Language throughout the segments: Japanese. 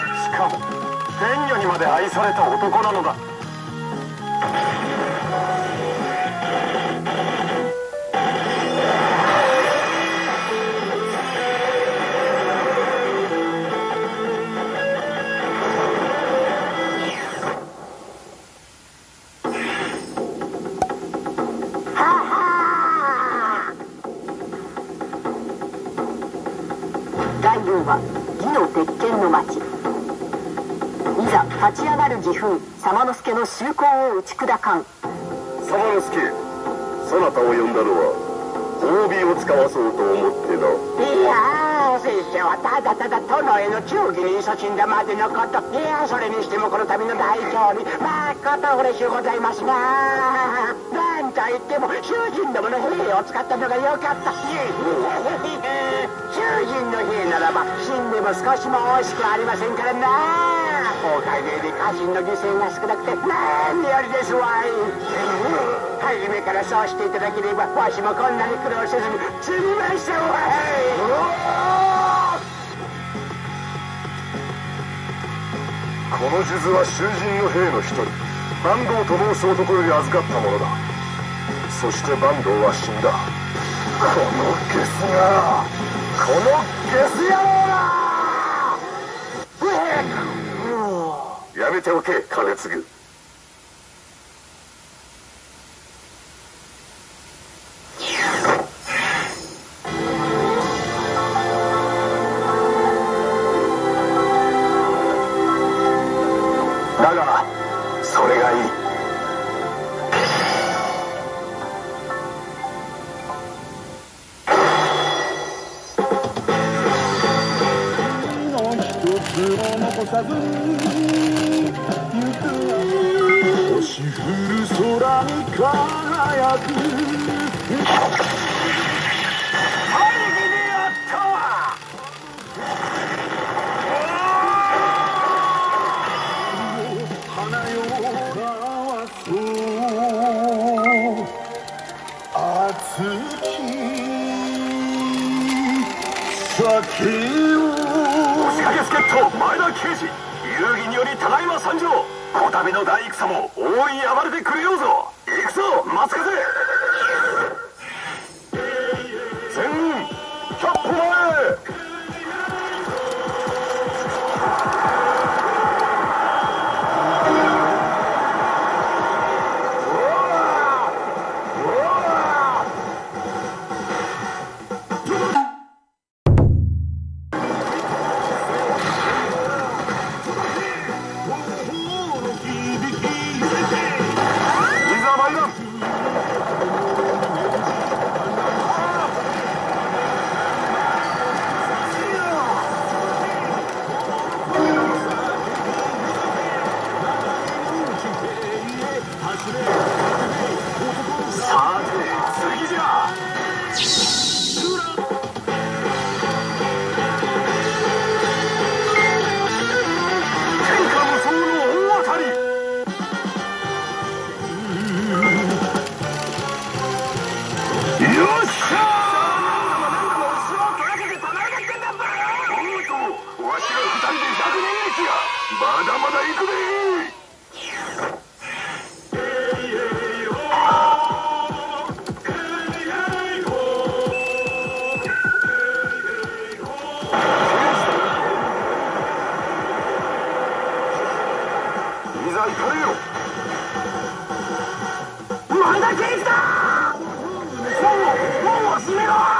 しかも天女にまで愛された男なのだ。大王は義の鉄拳の町。立ち上がる義風様之助の襲行を打ち砕かん。様之助そなたを呼んだのは褒美を使わそうと思ってな。いやー拙者はただただ殿への忠義に勤しんだまでのこと。いやそれにしてもこの度の大勝利まこと嬉しゅうございますななんといっても囚人どもの兵を使ったのがよかった。囚人の兵ならば死んでも少しも惜しくありませんからな。おかげで家臣の犠牲が少なくて何よりですわい。初めからそうしていただければわしもこんなに苦労せずに済みましたわい。この数珠は囚人の兵の一人坂東と申す男より預かったものだ。そして坂東は死んだ。このゲスがこのゲス野郎だやめておけ金継ぐ一つも残さずに行く星降る空に輝く花よ交わ。そう熱き酒長前田刑事遊戯によりただいま参上。こたびの大戦も大いに暴れてくれようぞ。行くぞ松風。まだまだ行くでいざ行かれよまだ刑事だ門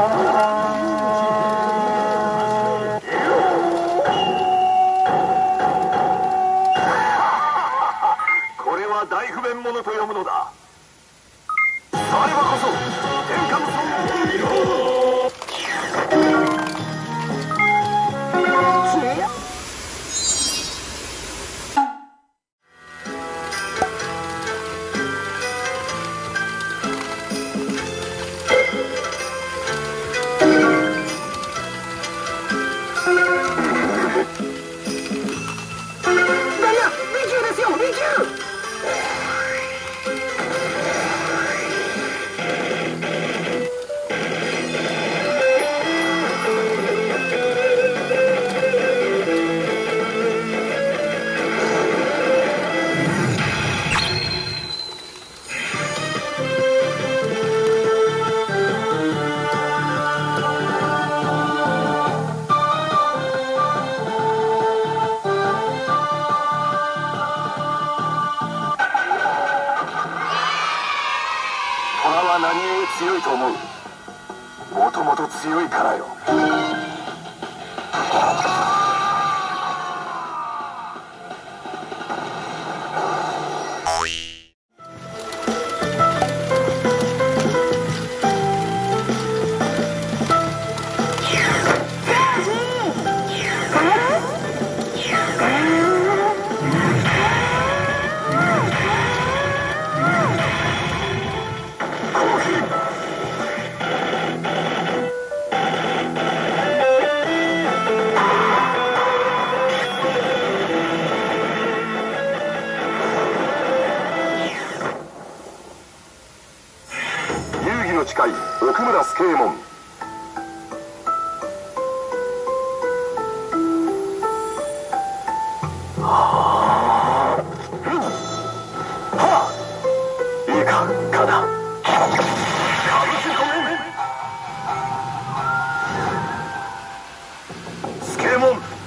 こもともと強いからよ。の誓い奥村助右衛門。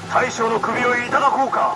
大将の首をいただこうか。